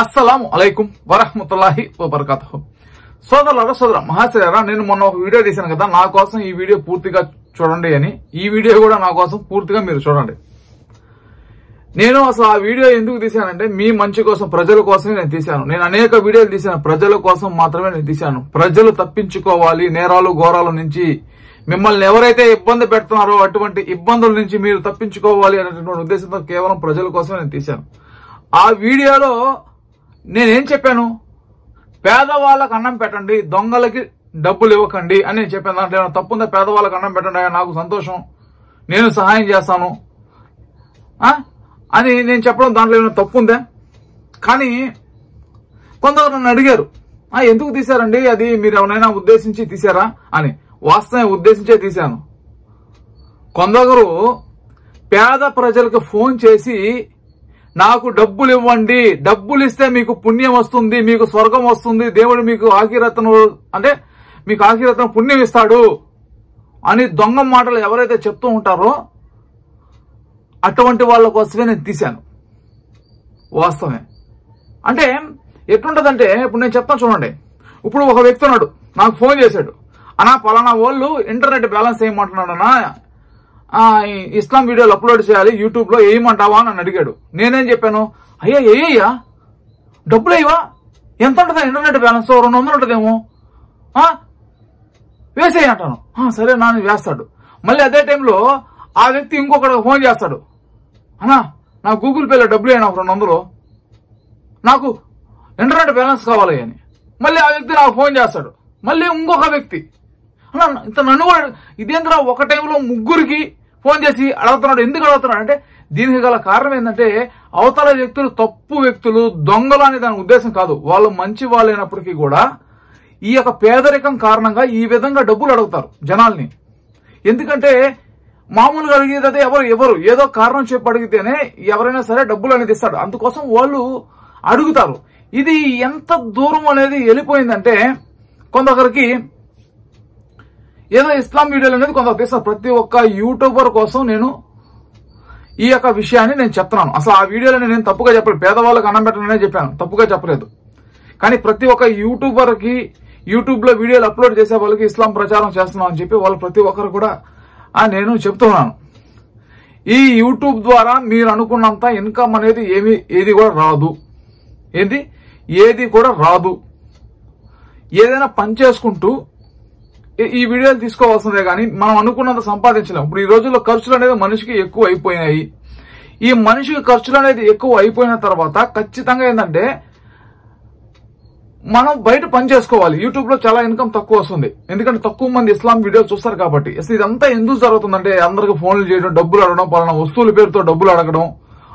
అస్సలం అలైకుం వరహమతుల్లాహి వబర్కాతు సోదరులారా సోదర మహాశయరా నేను మొన్న ఒక వీడియో తీశాను కదా నా కోసం ఈ వీడియో పూర్తిగా చూడండి అని. ఈ వీడియో కూడా నా కోసం పూర్తిగా మీరు చూడండి. నేను అసలు ఆ వీడియో ఎందుకు తీశానంటే మీ మంచి కోసం ప్రజల కోసమే నేను తీశాను. నేను అనేక వీడియోలు తీశాను ప్రజల కోసం మాత్రమే నేను తీశాను. ప్రజలు తప్పించుకోవాలి నేరాలు ఘోరాల నుంచి. మిమ్మల్ని ఎవరైతే ఇబ్బంది పెడుతున్నారో అటువంటి ఇబ్బందుల నుంచి మీరు తప్పించుకోవాలి అనేటువంటి ఉద్దేశంతో కేవలం ప్రజల కోసమే నేను తీశాను. ఆ వీడియోలో నేనేం చెప్పాను? పేదవాళ్ళకు అన్నం పెట్టండి దొంగలకి డబ్బులు ఇవ్వకండి అని నేను చెప్పాను. దాంట్లో ఏమైనా తప్పుందా పేదవాళ్ళకి అన్నం పెట్టండి అయ్యా, నాకు సంతోషం. నేను సహాయం చేస్తాను. అని నేను చెప్పడం దాంట్లో ఏమైనా తప్పు ఉందా? కానీ కొందరు నన్ను అడిగారు ఎందుకు తీశారండి? అది మీరు ఎవరైనా ఉద్దేశించి తీశారా? అని. వాస్తవం ఉద్దేశించే తీశాను. కొందరు పేద ప్రజలకు ఫోన్ చేసి నాకు డబ్బులు ఇవ్వండి. డబ్బులు ఇస్తే మీకు పుణ్యం వస్తుంది మీకు స్వర్గం వస్తుంది దేవుడు మీకు ఆకిరత్నం అంటే మీకు ఆకిరత్నం పుణ్యం ఇస్తాడు అని దొంగ మాటలు ఎవరైతే చెప్తూ ఉంటారో అటువంటి వాళ్ళ కోసమే నేను తీశాను. వాస్తవమే. అంటే ఎట్లుంటదంటే ఇప్పుడు నేను చెప్తాను చూడండి. ఇప్పుడు ఒక వ్యక్తి ఉన్నాడు నాకు ఫోన్ చేశాడు. అనా పలానా వాళ్ళు ఇంటర్నెట్ బ్యాలెన్స్ వేయమంటున్నాడన్నా అన్నా ఇస్లాం వీడియోలు అప్లోడ్ చేయాలి యూట్యూబ్లో వేయమంటావా అని నన్ను అడిగాడు. నేనేం చెప్పాను? అయ్యా ఏయ్యా? డబ్బులు అయ్యవా ఎంత ఉంటుందా? ఇంటర్నెట్ బ్యాలెన్స్ రెండు వందలు ఉంటుందేమో. ఆ? వేసేయి అంటాను. సరే నాన్న వేస్తాడు. మళ్ళీ అదే టైంలో ఆ వ్యక్తి ఇంకొకటి ఫోన్ చేస్తాడు. అన్నా నా గూగుల్ పేలో డబ్బులు అయినా రెండు వందలు. నాకు ఇంటర్నెట్ బ్యాలెన్స్ కావాలి అని. మళ్ళీ ఆ వ్యక్తి నాకు ఫోన్ చేస్తాడు. మళ్ళీ ఇంకొక వ్యక్తి. ఇంత నన్ను కూడా ఇదేంద్రా ఒక టైంలో ముగ్గురికి ఫోన్ చేసి అడుగుతున్నాడు. ఎందుకు అడుగుతున్నాడు అంటే దీనికి గల కారణం ఏంటంటే అవతల వ్యక్తులు తప్పు వ్యక్తులు దొంగలు అనే దాని ఉద్దేశం కాదు. వాళ్ళు మంచి వాళ్ళైనప్పటికీ కూడా ఈ యొక్క పేదరికం కారణంగా ఈ విధంగా డబ్బులు అడుగుతారు జనాల్ని. ఎందుకంటే మామూలుగా అడిగేది ఎవరు ఎవరు? ఏదో కారణం చెప్పి అడిగితేనే ఎవరైనా సరే డబ్బులు అనేది ఇస్తాడు. అందుకోసం వాళ్ళు అడుగుతారు. ఇది ఎంత దూరం అనేది వెళ్ళిపోయిందంటే కొందరికి ఏదో ఇస్లాం వీడియోలు అనేది కొంత తీస్తారు ప్రతి ఒక్క యూట్యూబర్ కోసం నేను ఈ యొక్క విషయాన్ని నేను చెప్తున్నాను. అసలు ఆ వీడియోలో నేను తప్పుగా చెప్పలేదు. పేదవాళ్ళకి అన్నం పెట్టాలనే చెప్పాను. తప్పుగా చెప్పలేదు. కానీ ప్రతి ఒక్క యూట్యూబర్కి యూట్యూబ్లో వీడియోలు అప్లోడ్ చేసే వాళ్ళకి ఇస్లాం ప్రచారం చేస్తున్నాం అని చెప్పి వాళ్ళు ప్రతి ఒక్కరు కూడా నేను చెప్తున్నాను. ఈ యూట్యూబ్ ద్వారా మీరు అనుకున్నంత ఇన్కమ్ అనేది ఏమి ఏది కూడా రాదు. ఏంది? ఏది కూడా రాదు. ఏదైనా పని చేసుకుంటూ ఈ- వీడియోలు తీసుకోవాల్సిందే కానీ మనం అనుకున్నంత సంపాదించలేం. ఇప్పుడు ఈ రోజుల్లో ఖర్చులు అనేది మనిషికి ఎక్కువ అయిపోయినాయి. ఈ మనిషికి ఖర్చులు అనేది ఎక్కువ అయిపోయిన తర్వాత ఖచ్చితంగా ఏంటంటే మనం బయట పని చేసుకోవాలి. యూట్యూబ్లో చాలా ఇన్కమ్ తక్కువ వస్తుంది. ఎందుకంటే తక్కువ మంది ఇస్లాం వీడియోలు చూస్తారు కాబట్టి. ఇదంతా ఎందుకు జరుగుతుందంటే అందరికి ఫోన్లు చేయడం డబ్బులు అడగడం పలానా వస్తువుల పేరుతో డబ్బులు అడగడం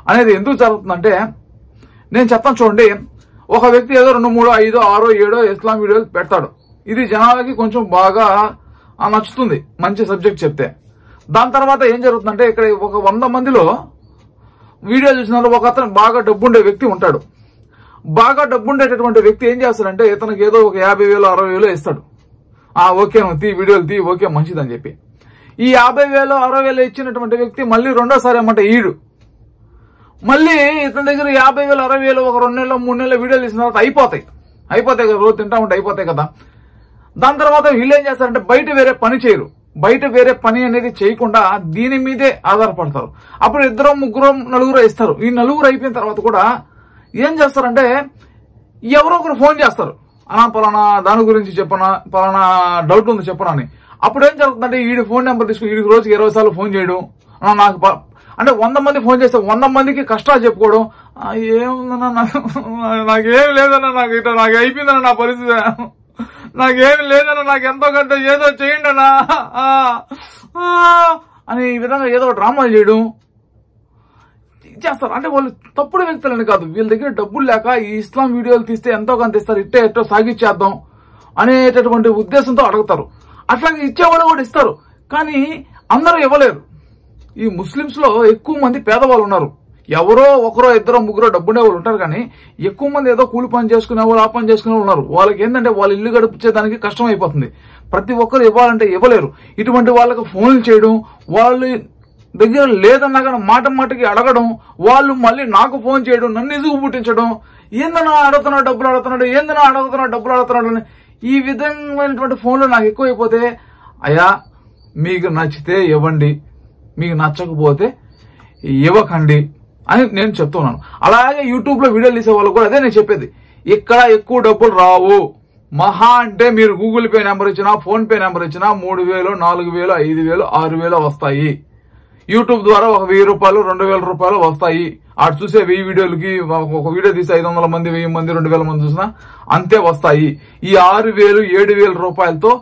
అనేది ఎందుకు జరుగుతుందంటే నేను చెప్తాను చూడండి. ఒక వ్యక్తి ఏదో రెండు మూడు ఐదో ఆరో ఏడో ఇస్లాం వీడియోలు పెడతాడు. ఇది జనాలకి కొంచెం బాగా నచ్చుతుంది. మంచి సబ్జెక్ట్ చెప్తే. దాని తర్వాత ఏం జరుగుతుందంటే ఇక్కడ ఒక వంద మందిలో వీడియో చూసిన వాళ్ళు ఒక అతను బాగా డబ్బుండే వ్యక్తి ఉంటాడు. బాగా డబ్బుండేటటువంటి వ్యక్తి ఏం చేస్తాడంటే ఇతనికి ఏదో ఒక యాభై వేలు అరవై వేలు ఇస్తాడు. ఆ ఓకే నువ్వు తీ వీడియోలు తీ ఓకే మంచిదని చెప్పి. ఈ యాభై వేలు అరవై వేలు ఇచ్చినటువంటి వ్యక్తి మళ్ళీ రెండోసారి ఏమంటే ఈడు. మళ్ళీ ఇతని దగ్గర యాభై వేలు అరవై వేలు ఒక రెండు నెలలు మూడు నెలలు వీడియోలు ఇచ్చిన తర్వాత అయిపోతాయి. అయిపోతాయి కదా రోజు తింటా ఉంటే అయిపోతాయి కదా. దాని తర్వాత వీళ్ళు ఏం చేస్తారంటే బయట వేరే పని చేయరు. బయట వేరే పని అనేది చేయకుండా దీని మీదే ఆధారపడతారు. అప్పుడు ఇద్దరు ముగ్గురు నలుగురు ఇస్తారు. ఈ నలుగురు అయిపోయిన తర్వాత కూడా ఏం చేస్తారంటే ఎవరో ఒకరు ఫోన్ చేస్తారు. అనా పలానా దాని గురించి చెప్పనా పలానా డౌట్ ఉంది చెప్పనా అని. అప్పుడు ఏం జరుగుతుందంటే వీడి ఫోన్ నెంబర్ తీసుకుని వీడికి రోజుకి ఇరవై సార్లు ఫోన్ చేయడం. నాకు ప- అంటే వంద మంది ఫోన్ చేస్తే వంద మందికి కష్టాలు చెప్పుకోవడం. ఏముందన్నా నాకు నాకేం లేదన్నా నాకు ఇట్లా నాకు అయిపోయిందన్న నా పరిస్థితి. నాకేం లేదన్నా నాకు ఎంతో కొంత ఏదో చేయండి అన్నా అని ఈ విధంగా ఏదో డ్రామాలు చేయడం. చేస్తారు? అంటే వాళ్ళు తప్పుడు వ్యక్తులని కాదు. వీళ్ళ దగ్గర డబ్బులు లేక ఈ ఇస్లాం వీడియోలు తీస్తే ఎంతో కొంత ఇస్తారు ఇట్టే ఎట్టో సాగిచ్చేద్దాం అనేటటువంటి ఉద్దేశంతో అడుగుతారు. అట్లాగే ఇచ్చేవాళ్ళు కూడా ఇస్తారు. కానీ అందరూ ఇవ్వలేరు. ఈ ముస్లిమ్స్లో ఎక్కువ మంది పేదవాళ్ళు ఉన్నారు. ఎవరో ఒకరో ఇద్దరు ముగ్గురో డబ్బునే వాళ్ళు ఉంటారు కానీ ఎక్కువ మంది ఏదో కూలి పని చేసుకునే వాళ్ళు ఆ పని చేసుకునే వాళ్ళు ఉన్నారు. వాళ్ళకి ఏంటంటే వాళ్ళ ఇల్లు గడిపించేదానికి కష్టం అయిపోతుంది. ప్రతి ఒక్కరు ఇవ్వాలంటే ఇవ్వలేరు. ఇటువంటి వాళ్ళకి ఫోన్లు చేయడం వాళ్ళు దగ్గర లేదన్నా కానీ మాట మాటకి అడగడం వాళ్ళు మళ్ళీ నాకు ఫోన్ చేయడం నన్ను ఇసుగు పుట్టించడం? ఏందన్నా అడుగుతున్నాడు డబ్బులు అడుగుతున్నాడు ఏందన్నా అడుగుతున్నాడు డబ్బులు అడుగుతున్నాడు అని ఈ విధమైనటువంటి ఫోన్లు నాకు ఎక్కువైపోతే అయ్యా మీకు నచ్చితే ఇవ్వండి మీకు నచ్చకపోతే ఇవ్వకండి. అని నేను చెప్తున్నాను. అలాగే యూట్యూబ్లో వీడియోలు తీసే వాళ్ళు కూడా అదే నేను చెప్పేది. ఇక్కడ ఎక్కువ డబ్బులు రావు. మహా అంటే మీరు గూగుల్ పే నెంబర్ ఇచ్చినా ఫోన్ పే నెంబర్ ఇచ్చినా మూడు వేలు నాలుగు వేలు ఐదు వేలు ఆరు వేలు వస్తాయి. యూట్యూబ్ ద్వారా ఒక వెయ్యి రూపాయలు రెండు వేల రూపాయలు వస్తాయి. అటు చూసే వెయ్యి వీడియోలకి ఒక- ఒక వీడియో తీసి ఐదు వందల మంది వెయ్యి మంది రెండు వేల మంది చూసినా అంతే వస్తాయి. ఈ ఆరు వేలు ఏడు వేల రూపాయలతో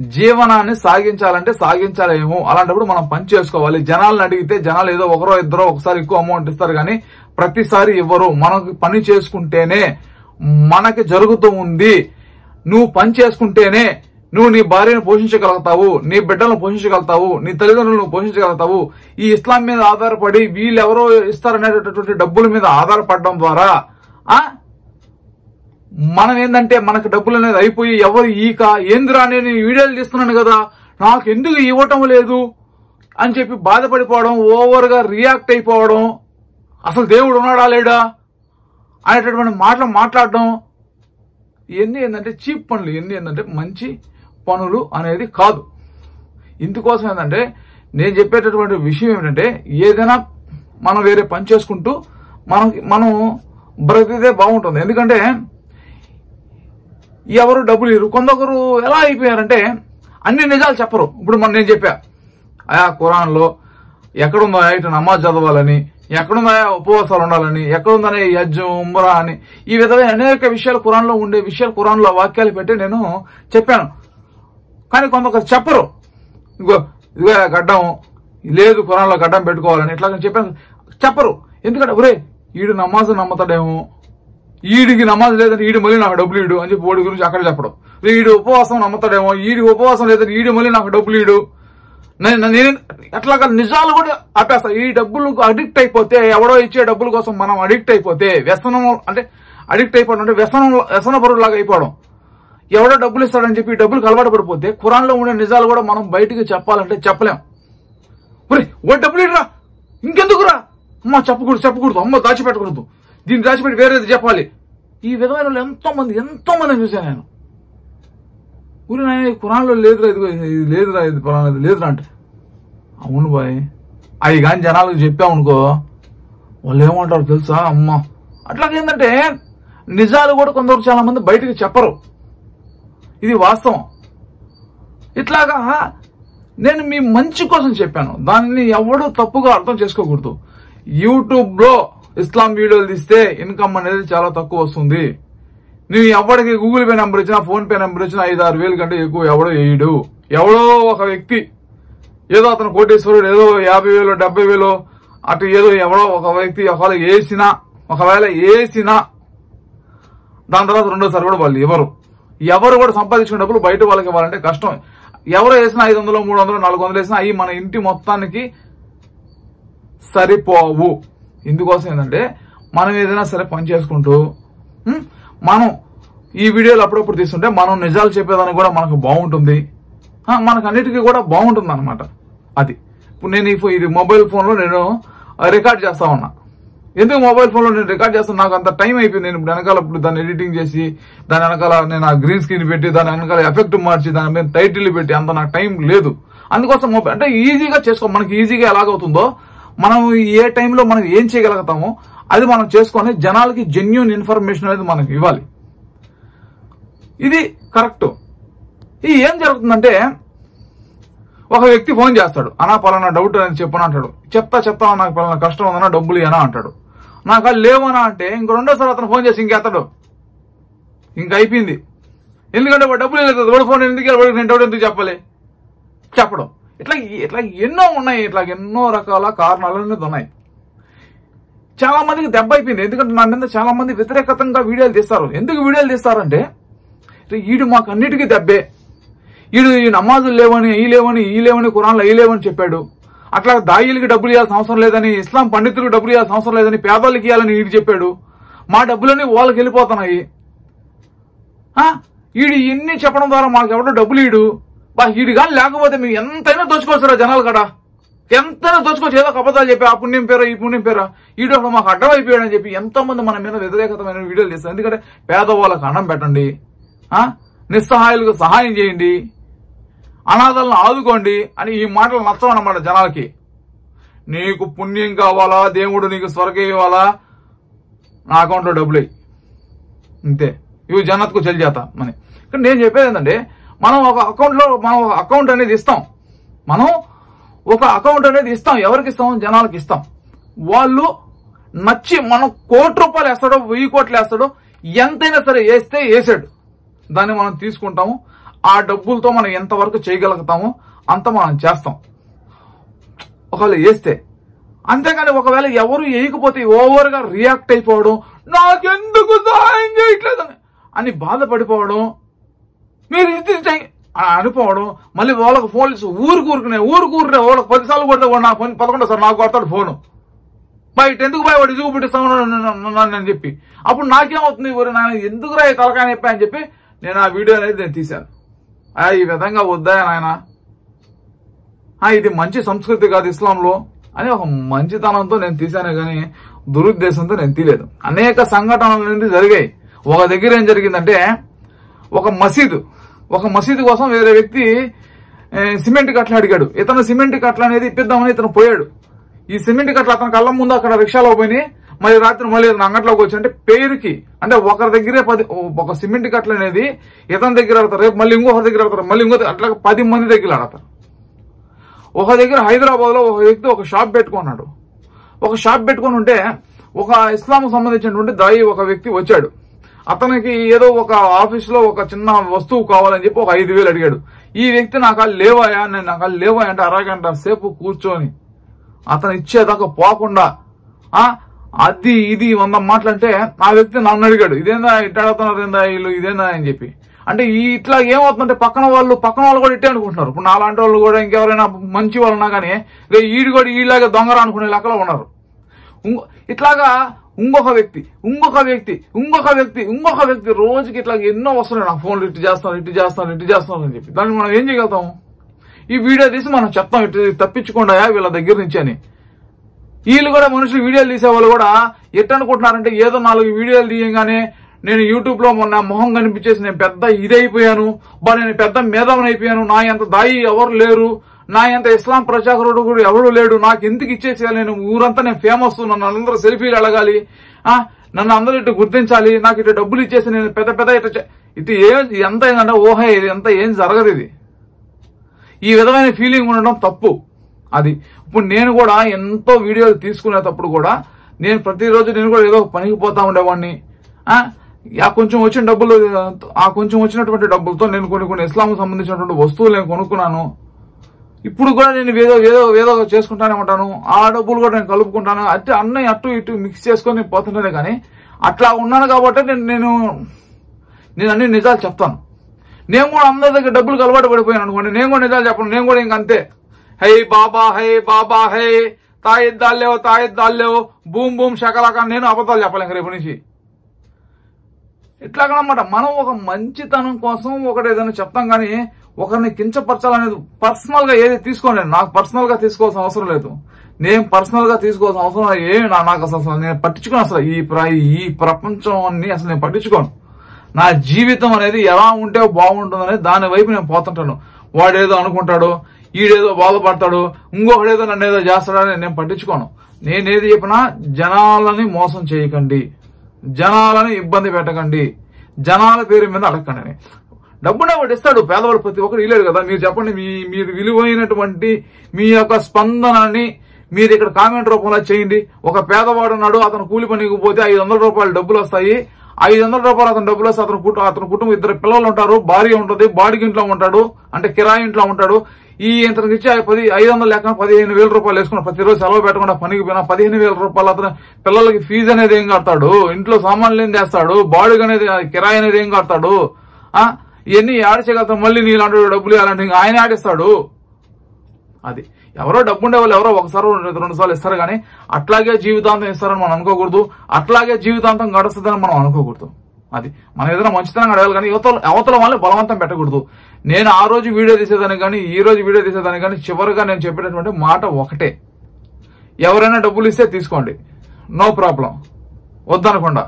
జీవనాన్ని సాగించాలంటే సాగించలేము. అలాంటప్పుడు మనం పని చేసుకోవాలి. జనాలను అడిగితే జనాలు ఏదో ఒకరో ఇద్దరో ఒకసారి ఎక్కువ అమౌంట్ ఇస్తారు కానీ ప్రతిసారి ఇవ్వరు. మనకు పని చేసుకుంటేనే మనకి జరుగుతూ ఉంది. నువ్వు పని చేసుకుంటేనే నువ్వు నీ భార్యను పోషించగలుగుతావు. నీ బిడ్డలను పోషించగలుగుతావు. నీ తల్లిదండ్రులను పోషించగలుగుతావు. ఈ ఇస్లాం మీద ఆధారపడి వీళ్ళెవరో ఇస్తారనేటటువంటి డబ్బుల మీద ఆధారపడడం ద్వారా ఆ మనం ఏంటంటే మనకు డబ్బులు అనేది అయిపోయి ఎవరు ఈక ఏందిరా నేను వీడియోలు తీస్తున్నాను కదా నాకు ఎందుకు ఇవ్వటం లేదు అని చెప్పి బాధపడిపోవడం ఓవర్గా రియాక్ట్ అయిపోవడం అసలు దేవుడు ఉన్నాడా లేడా అనేటటువంటి మాటలు మాట్లాడడం ఇవన్నీ ఏంటంటే చీప్ పనులు ఇవన్నీ ఏంటంటే మంచి పనులు అనేది కాదు. ఇందుకోసం ఏంటంటే నేను చెప్పేటటువంటి విషయం ఏమిటంటే ఏదైనా మనం వేరే పని చేసుకుంటూ మనం మనం బ్రతికితే బాగుంటుంది. ఎందుకంటే ఎవరు డబ్బులు ఇరు కొందరు ఎలా అయిపోయారంటే అన్ని నిజాలు చెప్పరు. ఇప్పుడు మనం నేను చెప్పా. ఆయా ఖురాన్లో ఎక్కడుందో ఇటు నమాజ్ చదవాలని ఎక్కడుందా ఉపవాసాలు ఉండాలని ఎక్కడుందని యజ్జం ఉమ్రా అని ఈ విధమైన అనేక విషయాలు ఖురాన్లో ఉండే విషయాలు ఖురాన్లో వాక్యాలు పెట్టి నేను చెప్పాను. కానీ కొందరు చెప్పరు. ఇగో ఇదిగో గడ్డం లేదు ఖురాన్లో గడ్డం పెట్టుకోవాలని ఇట్లా చెప్పాను. చెప్పరు. ఎందుకంటే ఒరే ఈడు నమాజ్ నమ్ముతాడేమో. ఈడికి నమాజ్ లేదని ఈడు మళ్ళీ నాకు డబ్బులు ఇడు అని చెప్పి ఓడి గురించి అక్కడ చెప్పడం. ఈడు ఉపవాసం నమ్ముతాడేమో ఈడి ఉపవాసం లేదని ఈడు మళ్ళీ నాకు డబ్బులు ఇడు. నేను ఎట్లాగా అట్లాగా నిజాలు కూడా ఆపేస్తా. ఈ డబ్బులు అడిక్ట్ అయిపోతే ఎవడో ఇచ్చే డబ్బుల కోసం మనం అడిక్ట్ అయిపోతే వ్యసనం అంటే అడిక్ట్ అయిపోవడం అంటే వ్యసనం వ్యసన పరులాగా అయిపోవడం. ఎవడో డబ్బులు ఇస్తాడని చెప్పి డబ్బులకు అలవాటు పడిపోతే ఖురాన్లో ఉండే నిజాలు కూడా మనం బయటికి చెప్పాలంటే చెప్పలేం. ఒరే ఓ డబ్బులు ఇడరా? ఇంకెందుకురా? అమ్మ చెప్పకూడదు చెప్పకూడదు. అమ్మ దాచిపెట్టకూడదు. దీన్ని రాసిపెట్టి వేరేది చెప్పాలి. ఈ విధమైన వాళ్ళు ఎంతో మంది ఎంతో మంది చూశాను నేను. ఊరి నాయన కురాన్లో లేదురా ఇదిగో ఇది లేదురా ఇది పలానా లేదురా అంటే. అవును బాయ్. అవి కానీ జనాలకు చెప్పామనుకో వాళ్ళు ఏమంటారు తెలుసా? అమ్మ. అట్లాగేందంటే నిజాలు కూడా కొందరు చాలా మంది బయటకు చెప్పరు. ఇది వాస్తవం. ఇట్లాగా నేను మీ మంచి కోసం చెప్పాను. దానిని ఎవడు తప్పుగా అర్థం చేసుకోకూడదు. యూట్యూబ్లో ఇస్లాం వీడియోలు తీస్తే ఇన్కమ్ అనేది చాలా తక్కువ వస్తుంది. నువ్వు ఎవరికి గూగుల్ పే నెంబర్ ఇచ్చినా ఫోన్ పే నెంబర్ ఇచ్చినా ఐదు ఆరు వేలు కంటే ఎక్కువ ఎవడో వేయడు. ఎవడో ఒక వ్యక్తి ఏదో అతను కోటేశ్వరుడు ఏదో యాభై వేలు డెబ్బై వేలు అటు ఏదో ఎవడో ఒక వ్యక్తి ఒకవేళ వేసినా ఒకవేళ వేసినా దాని తర్వాత రెండోసారి కూడా వాళ్ళు ఎవరు ఎవరు కూడా సంపాదించుకున్న డబ్బులు బయట వాళ్ళకి ఇవ్వాలంటే కష్టం. ఎవరు వేసినా ఐదు వందలు మూడు వందలు నాలుగు వందలు వేసినా అవి మన ఇంటి మొత్తానికి సరిపోవు. ఇందుకోసం ఏంటంటే మనం ఏదైనా సరే పని చేసుకుంటూ మనం ఈ వీడియోలు అప్పుడప్పుడు తీసుకుంటే మనం నిజాలు చెప్పేదానికి కూడా మనకు బాగుంటుంది. మనకన్నిటికీ మనకు అన్నిటికీ కూడా బాగుంటుంది అనమాట అది. ఇప్పుడు నేను ఇది మొబైల్ ఫోన్లో నేను రికార్డ్ చేస్తా ఉన్నా. ఎందుకు మొబైల్ ఫోన్లో నేను రికార్డ్ చేస్తాను నాకు అంత టైం అయిపోయింది. నేను ఇప్పుడు వెనకాల ఇప్పుడు దాన్ని ఎడిటింగ్ చేసి దాని వెనకాల నేను ఆ గ్రీన్ స్క్రీన్ పెట్టి దాని వెనకాల ఎఫెక్ట్ మార్చి దాని మీద టైటిల్ పెట్టి అంత నాకు టైం లేదు. అందుకోసం మొబైల్ అంటే ఈజీగా చేసుకో మనకి ఈజీగా ఎలాగవుతుందో మనం ఏ టైంలో మనం ఏం చేయగలుగుతామో అది మనం చేసుకొని జనాలకి జెన్యున్ ఇన్ఫర్మేషన్ అనేది మనకి ఇవ్వాలి. ఇది కరెక్ట్ ఇది ఏం జరుగుతుందంటే ఒక వ్యక్తి ఫోన్ చేస్తాడు. అనా పలానా డౌట్ అనేది చెప్పను అంటాడు. చెప్తా చెప్తా నాకు పలానా కష్టం ఉందన్నా డబ్బులు ఇవ్వనా అంటాడు. నాకు అది లేవనా అంటే ఇంక రెండోసారి అతను ఫోన్ చేసి ఇంకెత్తాడు ఇంక అయిపోయింది. ఎందుకంటే డబ్బులు లేదు వాడు ఫోన్ ఎందుకు నేను డౌట్ ఎందుకు చెప్పాలి? చెప్పడం. ఇట్లా ఇట్లా ఎన్నో ఉన్నాయి ఇట్లా ఎన్నో రకాల కారణాలు అనేది ఉన్నాయి. చాలా మందికి దెబ్బ అయిపోయింది. ఎందుకంటే నా మీద చాలా మంది వ్యతిరేకతంగా వీడియోలు తీస్తారు. ఎందుకు వీడియోలు తీస్తారంటే ఈడు మాకు అన్నిటికీ దెబ్బే. ఈడు ఈ నమాజులు లేవని ఈ లేవని ఈ లేవని కురాన్లు ఈ లేవని చెప్పాడు. అట్లా దాయిలకి డబ్బులు ఇవ్వాల్సిన అవసరం లేదని ఇస్లాం పండితులకు డబ్బులు ఇవ్వాల్సిన అవసరం లేదని పేదవాళ్ళకి ఇవ్వాలని ఈడు చెప్పాడు. మా డబ్బులన్నీ వాళ్ళకి వెళ్ళిపోతున్నాయి. ఈడు ఇన్ని చెప్పడం ద్వారా మాకు ఎవడో డబ్బులు ఈడు బా ఈడు కానీ లేకపోతే మేము ఎంతైనా దోచుకోవచ్చురా జనాలు కదా. ఎంతైనా దోచుకోవచ్చు. ఏదో అబద్ధాలు చెప్పి ఆ పుణ్యం పేరు ఈ పుణ్యం పేరు? ఈడు మాకు అడ్డం అయిపోయాడని చెప్పి ఎంతో మంది మన మీద వ్యతిరేకతమైన వీడియోలు చేస్తారు. ఎందుకంటే పేదవాళ్ళకి అన్నం పెట్టండి. ఆ? నిస్సహాయులకు సహాయం చేయండి. అనాథలను ఆదుకోండి అని ఈ మాటలు నచ్చవన్నమాట జనాలకి. నీకు పుణ్యం కావాలా? దేవుడు నీకు స్వర్గం ఇవ్వాలా? నా అకౌంట్లో డబ్బులు. అయ్యి అంతే. ఇవి జనత్కు చెల్లి చేత మని కానీ నేను చెప్పేది ఏంటంటే మనం ఒక అకౌంట్లో మనం ఒక అకౌంట్ అనేది ఇస్తాం. మనం ఒక అకౌంట్ అనేది ఇస్తాం. ఎవరికి ఇస్తాం? జనాలకు ఇస్తాం. వాళ్ళు నచ్చి మనం కోటి రూపాయలు వేస్తాడో వెయ్యి కోట్లు వేస్తాడో ఎంతైనా సరే వేస్తే వేసాడు. దాన్ని మనం తీసుకుంటాము. ఆ డబ్బులతో మనం ఎంతవరకు చేయగలుగుతామో అంత మనం చేస్తాం. ఒకవేళ వేస్తే. అంతేగాని ఒకవేళ ఎవరు వేయకపోతే ఓవర్గా రియాక్ట్ అయిపోవడం నాకెందుకు సహాయం చేయట్లేదని అని బాధపడిపోవడం మీరు ఇది అని అనుకోవడం. మళ్ళీ వాళ్ళకి ఫోన్ ఊరు కూరుకునే ఊరు ఊరికి వాళ్ళకి పదిసార్లు కొడితే వాడు నాకు పని పదకొండో సార్ నాకు కొడతాడు ఫోను బయట ఎందుకు బాయ్ వాడు ఇసుగు పుట్టిస్తాను అని చెప్పి. అప్పుడు నాకేమవుతుంది ఊరి నాయన ఎందుకు రా ఈ తలకాయ నొప్పి? అని చెప్పి నేను ఆ వీడియో అనేది నేను తీశాను. ఆ, ఈ విధంగా వద్దా నాయన? ఇది మంచి సంస్కృతి కాదు ఇస్లాంలో. అని ఒక మంచితనంతో నేను తీశాను కానీ దురుద్దేశంతో నేను తీయలేదు. అనేక సంఘటనలు అనేది జరిగాయి. ఒక దగ్గర ఏం జరిగిందంటే ఒక మసీదు. ఒక మసీదు కోసం వేరే వ్యక్తి సిమెంట్ కట్ల అడిగాడు. ఇతను సిమెంట్ కట్ల అనేది ఇప్పిద్దామని ఇతను పోయాడు. ఈ సిమెంట్ కట్ల అతని కళ్ళ ముందు అక్కడ రిక్షాలో పోయినాయి. మళ్ళీ రాత్రి మళ్ళీ అంగట్లోకి వచ్చి అంటే పేరుకి అంటే ఒకరి దగ్గరే పది ఒక సిమెంట్ కట్ల అనేది ఇతని దగ్గర ఆడతారు రేపు మళ్ళీ ఇంకొకరి దగ్గర ఆడతారు మళ్ళీ ఇంకో అట్లా పది మంది దగ్గర ఆడతారు ఒక దగ్గర హైదరాబాద్లో ఒక వ్యక్తి ఒక షాప్ పెట్టుకున్నాడు. ఒక షాప్ పెట్టుకొని ఉంటే ఒక ఇస్లాంకు సంబంధించినటువంటి దాయి ఒక వ్యక్తి వచ్చాడు. అతనికి ఏదో ఒక ఆఫీస్లో ఒక చిన్న వస్తువు కావాలని చెప్పి ఒక ఐదు వేలు అడిగాడు. ఈ వ్యక్తి నాకు లేవాయా? నేను నాకు లేవాయా? అంటే అరగంట సేపు కూర్చొని అతను ఇచ్చేదాకా పోకుండా ఆ అది ఇది వంద మాటలంటే ఆ వ్యక్తి నన్ను అడిగాడు. ఇదేందా ఇట్ట అడుగుతున్నారు ఏందా వీళ్ళు ఇదేందా అని చెప్పి. అంటే ఈ ఇట్లా ఏమవుతుందంటే పక్కన వాళ్ళు పక్కన వాళ్ళు కూడా ఇట్టే అనుకుంటున్నారు. ఇప్పుడు నాలాంటి వాళ్ళు కూడా ఇంకెవరైనా మంచి వాళ్ళు ఉన్నా కానీ రే ఈడు కూడా ఈలాగే దొంగరా అనుకునే లెక్కలో ఉన్నారు. ఇట్లాగా ఇంకొక వ్యక్తి ఇంకొక వ్యక్తి ఇంకొక వ్యక్తి ఇంకొక వ్యక్తి రోజుకి ఇట్లా ఎన్నో వస్తున్నాయి నా ఫోన్లు ఇట్టు చేస్తాను ఇటు చేస్తాను ఇట్టు చేస్తాను అని చెప్పి. దాన్ని మనం ఏం చేయగలుగుతాం? ఈ వీడియో తీసి మనం చెప్తాం ఇటు తప్పించుకుండా వీళ్ళ దగ్గర నుంచి అని. వీళ్ళు కూడా మనుషులు వీడియోలు తీసే వాళ్ళు కూడా ఎట్టనుకుంటున్నారంటే ఏదో నాలుగు వీడియోలు తీయగానే నేను యూట్యూబ్లో మొన్న మొహం కనిపించేసి నేను పెద్ద ఇదైపోయాను. బా నేను పెద్ద మేధావని అయిపోయాను నా ఎంత దాయి ఎవరు లేరు. నా ఎంత ఇస్లాం ప్రచారకుడు కూడా ఎవరు లేడు. నాకు ఎందుకు ఇచ్చేసేయాలి? నేను ఊరంతా నేను ఫేమస్ నన్ను అందరూ సెల్ఫీలు అడగాలి. ఆ నన్ను అందరూ ఇటు గుర్తించాలి. నాకు ఇటు డబ్బులు ఇచ్చేసి నేను పెద్ద పెద్ద ఇటు ఇది ఇటు ఏం ఎంత ఏంటంటే ఊహ ఇది ఎంత ఏం జరగదు ఇది. ఈ విధమైన ఫీలింగ్ ఉండడం తప్పు. అది. ఇప్పుడు నేను కూడా ఎంతో వీడియోలు తీసుకునేటప్పుడు కూడా నేను ప్రతిరోజు నేను కూడా ఏదో పనికి పోతా ఉండేవాడిని. ఆ, కొంచెం వచ్చిన డబ్బులు ఆ కొంచెం వచ్చినటువంటి డబ్బులతో నేను కొన్ని కొన్ని ఇస్లాంకు సంబంధించినటువంటి వస్తువులు నేను కొనుక్కున్నాను. ఇప్పుడు కూడా నేను ఏదో ఏదో ఏదో చేసుకుంటానే ఉంటాను. ఆ డబ్బులు కూడా నేను కలుపుకుంటాను. అంటే అన్నీ అటు ఇటు మిక్స్ చేసుకొని నేను పోతుంటానే కానీ అట్లా ఉన్నాను కాబట్టి నేను నేను నేను అన్ని నిజాలు చెప్తాను. నేను కూడా అందరి దగ్గర డబ్బులు అలవాటు పడిపోయాను అనుకోండి. నేను కూడా నిజాలు చెప్పను. నేను కూడా ఇంక అంతే. హై బాబా హై బాబా హై తాయిద్దాలు లేవు తాయిద్దాలు లేవు భూమ్ భూమ్ శకలాక నేను అబద్ధాలు చెప్పలేం రేపు నుంచి. ఇట్లాగనమాట మనం ఒక మంచితనం కోసం ఒకటి ఏదైనా చెప్తాం కానీ ఒకరిని కించపరచాలనేది పర్సనల్గా ఏది తీసుకోలేదు నాకు పర్సనల్గా తీసుకోవాల్సిన అవసరం లేదు. నేను పర్సనల్గా తీసుకోవాల్సిన అవసరం ఏమి నా- నాకు అసలు నేను పట్టించుకోను అసలు ఈ ప్ర- ఈ ప్రపంచాన్ని అసలు నేను పట్టించుకోను. నా జీవితం అనేది ఎలా ఉంటే బాగుంటుందనేది దాని వైపు నేను పోతుంటాను. వాడేదో అనుకుంటాడు ఈడేదో బాధపడతాడు ఇంకొకడేదో నన్ను ఏదో చేస్తాడని నేను పట్టించుకోను. నేనేది చెప్పినా జనాలని మోసం చేయకండి. జనాలని ఇబ్బంది పెట్టకండి. జనాల పేరు మీద అడగండి అని డబ్బునే ఒకటి ఇస్తాడు పేదవాడు ప్రతి ఒక్కరు ఇల్లేడు కదా. మీరు చెప్పండి మీ మీరు విలువైనటువంటి మీ యొక్క స్పందనని మీరు ఇక్కడ కామెంట్ రూపంలో చేయండి. ఒక పేదవాడు ఉన్నాడు అతను కూలి పనికి పోతే ఐదు వందల రూపాయలు డబ్బులు వస్తాయి. ఐదు వందల రూపాయలు అతను డబ్బులు వస్తే అతను కుటుంబం అతని కుటుంబం ఇద్దరు పిల్లలు ఉంటారు భార్య ఉంటుంది బాడిగి ఇంట్లో ఉంటాడు అంటే కిరాయి ఇంట్లో ఉంటాడు. ఈ ఇంత ఇచ్చి పది ఐదు వందలు లేక పదిహేను వేల రూపాయలు వేసుకుని ప్రతిరోజు సెలవు పెట్టకుండా పనికి పోయినా పదిహేను వేల రూపాయలు అతను పిల్లలకి ఫీజు అనేది ఏం కడతాడు? ఇంట్లో సామాన్లు ఏం చేస్తాడు బాడుగ అనేది కిరాయి అనేది ఏం కడతాడు? ఆ? ఇవన్నీ ఆడిచేయగలుగుతాం మళ్ళీ నీలాంటి డబ్బులు ఇవ్వాలంటే ఆయన ఆడిస్తాడు. అది. ఎవరో డబ్బు ఉండే వాళ్ళు ఎవరో ఒకసారి రెండు రెండు సార్లు ఇస్తారు కానీ అట్లాగే జీవితాంతం ఇస్తారని మనం అనుకోకూడదు. అట్లాగే జీవితాంతం గడుస్తుందని మనం అనుకోకూడదు. అది. మనం ఏదైనా మంచితనం అడగాలి కానీ యువతల అవతల వాళ్ళని బలవంతం పెట్టకూడదు. నేను ఆ రోజు వీడియో తీసేదాన్ని కానీ ఈ రోజు వీడియో తీసేదాన్ని కానీ చివరిగా నేను చెప్పేటటువంటి మాట ఒకటే. ఎవరైనా డబ్బులు ఇస్తే తీసుకోండి. No problem. వద్దనకుండా.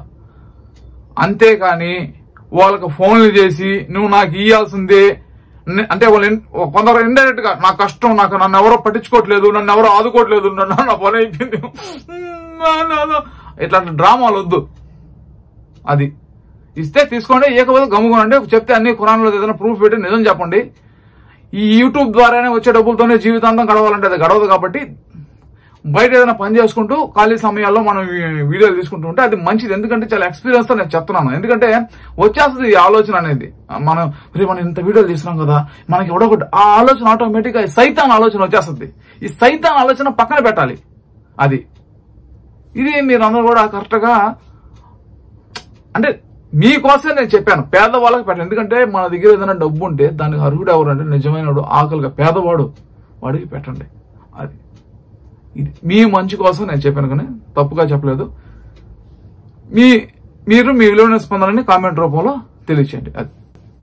అంతేకాని వాళ్ళకి ఫోన్లు చేసి నువ్వు నాకు ఇయ్యాల్సిందే. అంటే వాళ్ళు కొందరు ఇండైరెక్ట్గా నా కష్టం నాకు నన్ను ఎవరో పట్టించుకోవట్లేదు నన్ను ఎవరో ఆదుకోవట్లేదు నన్ను నా పని అయిపోయింది ఇట్లాంటి డ్రామాలు వద్దు. అది. ఇస్తే తీసుకోండి ఏకపోతే గమ్ముకోనండి చెప్తే అన్ని కురాన్లో ఏదైనా ప్రూఫ్ పెట్టి నిజం చెప్పండి. ఈ యూట్యూబ్ ద్వారానే వచ్చే డబ్బులతోనే జీవితాంతం గడవాలంటే అది గడవదు కాబట్టి బయట ఏదైనా పని చేసుకుంటూ ఖాళీ సమయాల్లో మనం వీడియోలు తీసుకుంటూ ఉంటే అది మంచిది. ఎందుకంటే చాలా ఎక్స్పీరియన్స్తో నేను చెప్తున్నాను. ఎందుకంటే వచ్చేస్తుంది ఈ ఆలోచన అనేది. మనం రే మనం ఇంత వీడియోలు తీస్తున్నాం కదా మనకి ఎవడో ఒకటి ఆ ఆలోచన ఆటోమేటిక్గా సైతాన్ ఆలోచన వచ్చేస్తుంది. ఈ సైతాన్ ఆలోచన పక్కన పెట్టాలి. అది. ఇది మీరు అందరూ కూడా కరెక్ట్గా అంటే మీకోసం నేను చెప్పాను పేదవాళ్ళకి పెట్టండి ఎందుకంటే మన దగ్గర ఏదైనా డబ్బు ఉంటే దానికి అర్హుడు ఎవరంటే నిజమైన వాడు ఆకలిగా పేదవాడు వాడికి పెట్టండి. అది. ఇది మీ మంచి కోసం నేను చెప్పాను కానీ తప్పుగా చెప్పలేదు. మీ మీరు మీ విలువైన స్పందనని కామెంట్ రూపంలో తెలియచేయండి. అది.